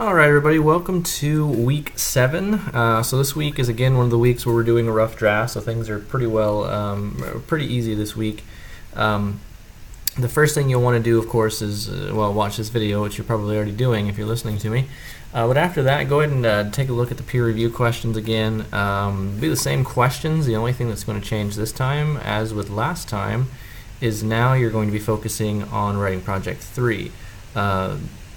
All right, everybody, welcome to week seven. Uh, so this week is again one of the weeks where we're doing a rough draft, so things are pretty well, um, pretty easy this week. Um, the first thing you'll want to do, of course, is uh, well, watch this video, which you're probably already doing if you're listening to me. Uh, but after that, go ahead and uh, take a look at the peer review questions again. Um, be the same questions. The only thing that's going to change this time, as with last time, is now you're going to be focusing on writing project three.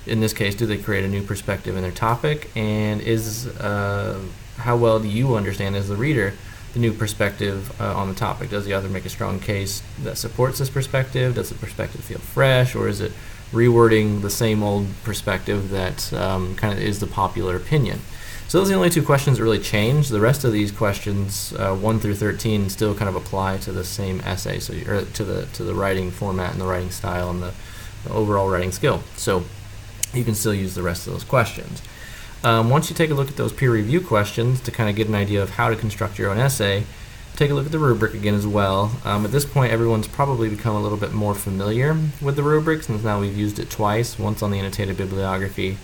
In this case, do they create a new perspective in their topic, and is uh, how well do you understand as the reader the new perspective uh, on the topic? Does the author make a strong case that supports this perspective? Does the perspective feel fresh, or is it rewording the same old perspective that um, kind of is the popular opinion? So those are the only two questions that really change. The rest of these questions, uh, one through thirteen, still kind of apply to the same essay, so or to the to the writing format and the writing style and the, the overall writing skill. So you can still use the rest of those questions. Um, once you take a look at those peer review questions to kind of get an idea of how to construct your own essay, take a look at the rubric again as well. Um, at this point, everyone's probably become a little bit more familiar with the rubric since now we've used it twice, once on the annotated bibliography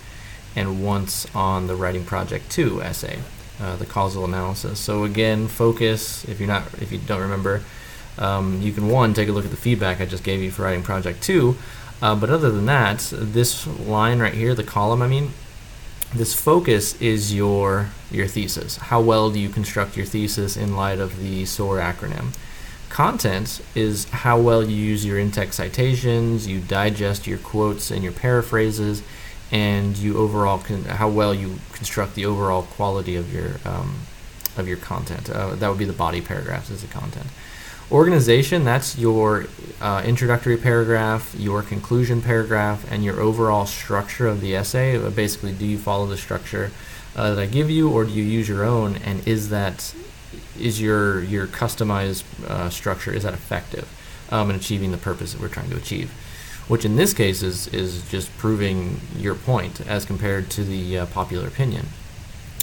and once on the Writing Project 2 essay, uh, the causal analysis. So again, focus, if you're not, if you don't remember, um, you can one, take a look at the feedback I just gave you for Writing Project 2, uh, but other than that, this line right here, the column, I mean, this focus is your your thesis. How well do you construct your thesis in light of the SOAR acronym? Content is how well you use your in-text citations, you digest your quotes and your paraphrases, and you overall how well you construct the overall quality of your um, of your content. Uh, that would be the body paragraphs as the content. Organization, that's your uh, introductory paragraph, your conclusion paragraph, and your overall structure of the essay. Uh, basically, do you follow the structure uh, that I give you, or do you use your own? And is that is your your customized uh, structure is that effective um, in achieving the purpose that we're trying to achieve? Which in this case is is just proving your point as compared to the uh, popular opinion.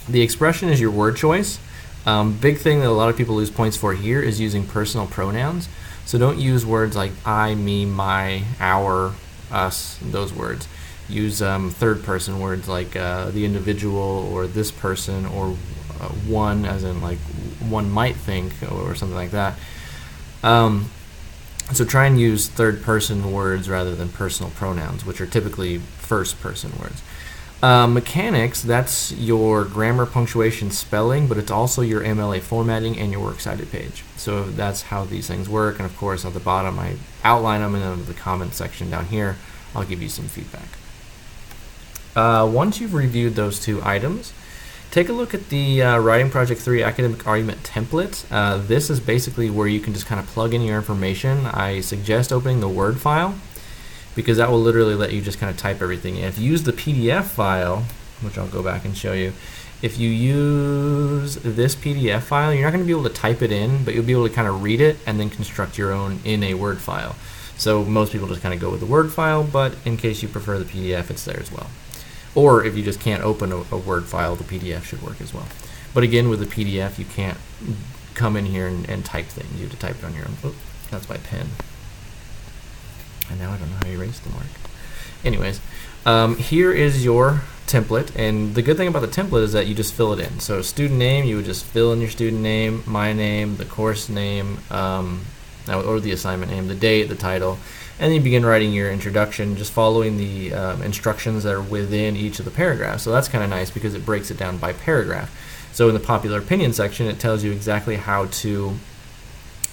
The expression is your word choice. Um, big thing that a lot of people lose points for here is using personal pronouns. So don't use words like I, me, my, our, us, those words. Use um, third person words like uh, the individual or this person or uh, one, as in like one might think or something like that. Um, so try and use third person words rather than personal pronouns, which are typically first person words. Uh, mechanics, that's your grammar, punctuation, spelling, but it's also your MLA formatting and your works cited page. So that's how these things work. And of course, at the bottom, I outline them in the comment section down here. I'll give you some feedback. Uh, once you've reviewed those two items, take a look at the uh, Writing Project 3 Academic Argument Template. Uh, this is basically where you can just kind of plug in your information. I suggest opening the Word file because that will literally let you just kind of type everything in. If you use the PDF file, which I'll go back and show you, if you use this PDF file, you're not going to be able to type it in, but you'll be able to kind of read it and then construct your own in a Word file. So most people just kind of go with the Word file, but in case you prefer the PDF, it's there as well. Or if you just can't open a, a Word file, the PDF should work as well. But again, with the PDF, you can't come in here and, and type things. You have to type it on your own. That's my pen. And now I don't know how to erase the mark. Anyways, um, here is your template. And the good thing about the template is that you just fill it in. So student name, you would just fill in your student name, my name, the course name, um, or the assignment name, the date, the title. And then you begin writing your introduction, just following the um, instructions that are within each of the paragraphs. So that's kind of nice because it breaks it down by paragraph. So in the popular opinion section, it tells you exactly how to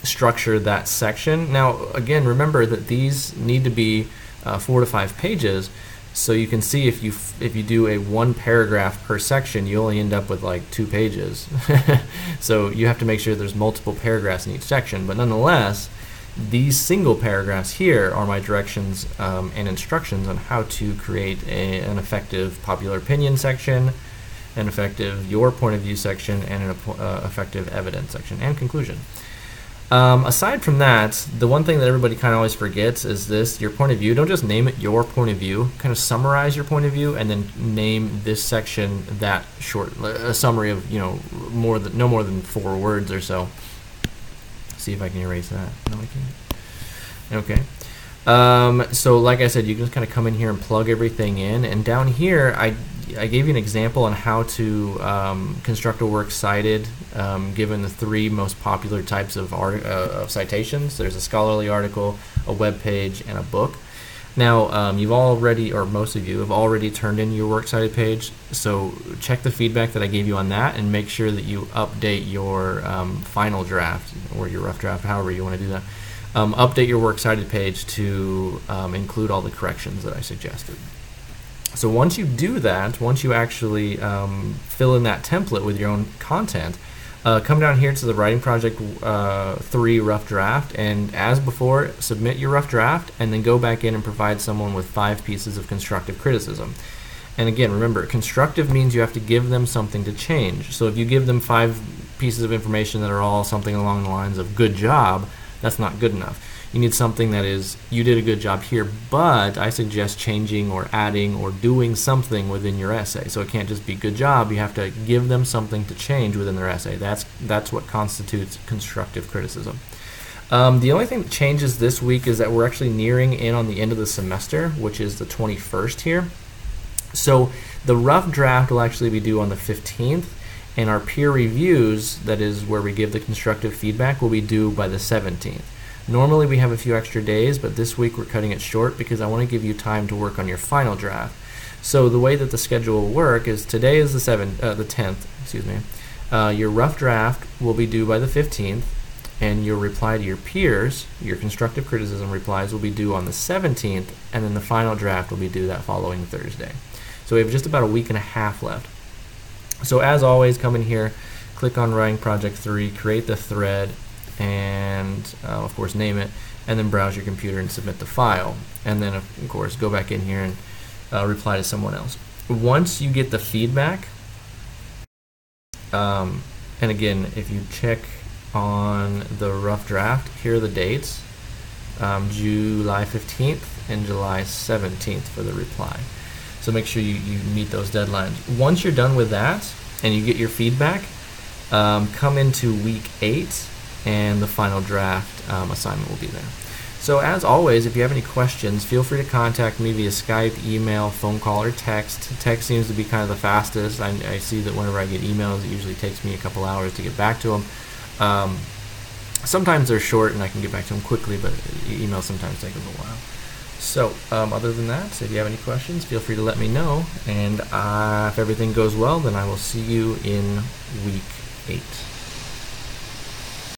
structure that section. Now, again, remember that these need to be uh, four to five pages, so you can see if you if you do a one paragraph per section, you only end up with like two pages. so you have to make sure there's multiple paragraphs in each section. But nonetheless, these single paragraphs here are my directions um, and instructions on how to create a, an effective popular opinion section, an effective your point of view section, and an uh, effective evidence section and conclusion. Um, aside from that, the one thing that everybody kind of always forgets is this, your point of view. Don't just name it your point of view. Kind of summarize your point of view and then name this section that short, a summary of, you know, more than, no more than four words or so. See if I can erase that. No, I can't. Okay. Um, so like I said, you can just kind of come in here and plug everything in. And down here, I I gave you an example on how to um, construct a works cited um, given the three most popular types of, art, uh, of citations. There's a scholarly article, a web page, and a book. Now, um, you've already, or most of you, have already turned in your works cited page, so check the feedback that I gave you on that and make sure that you update your um, final draft or your rough draft, however you want to do that. Um, update your works cited page to um, include all the corrections that I suggested. So once you do that, once you actually um, fill in that template with your own content, uh, come down here to the Writing Project uh, 3 rough draft, and as before, submit your rough draft, and then go back in and provide someone with five pieces of constructive criticism. And again, remember, constructive means you have to give them something to change. So if you give them five pieces of information that are all something along the lines of good job, that's not good enough. You need something that is, you did a good job here, but I suggest changing or adding or doing something within your essay. So it can't just be good job, you have to give them something to change within their essay. That's, that's what constitutes constructive criticism. Um, the only thing that changes this week is that we're actually nearing in on the end of the semester, which is the 21st here. So the rough draft will actually be due on the 15th, and our peer reviews, that is where we give the constructive feedback, will be due by the 17th. Normally we have a few extra days, but this week we're cutting it short because I want to give you time to work on your final draft. So the way that the schedule will work is today is the seventh, uh, the 10th, excuse me. Uh, your rough draft will be due by the 15th, and your reply to your peers, your constructive criticism replies, will be due on the 17th, and then the final draft will be due that following Thursday. So we have just about a week and a half left. So as always, come in here, click on Writing Project 3, create the thread, and uh, of course name it, and then browse your computer and submit the file. And then of course go back in here and uh, reply to someone else. Once you get the feedback, um, and again, if you check on the rough draft, here are the dates. Um, July 15th and July 17th for the reply. So make sure you, you meet those deadlines. Once you're done with that and you get your feedback, um, come into week eight and the final draft um, assignment will be there. So as always, if you have any questions, feel free to contact me via Skype, email, phone call, or text. Text seems to be kind of the fastest. I, I see that whenever I get emails, it usually takes me a couple hours to get back to them. Um, sometimes they're short and I can get back to them quickly, but emails sometimes take a little while. So, um, other than that, if you have any questions, feel free to let me know. And uh, if everything goes well, then I will see you in week eight.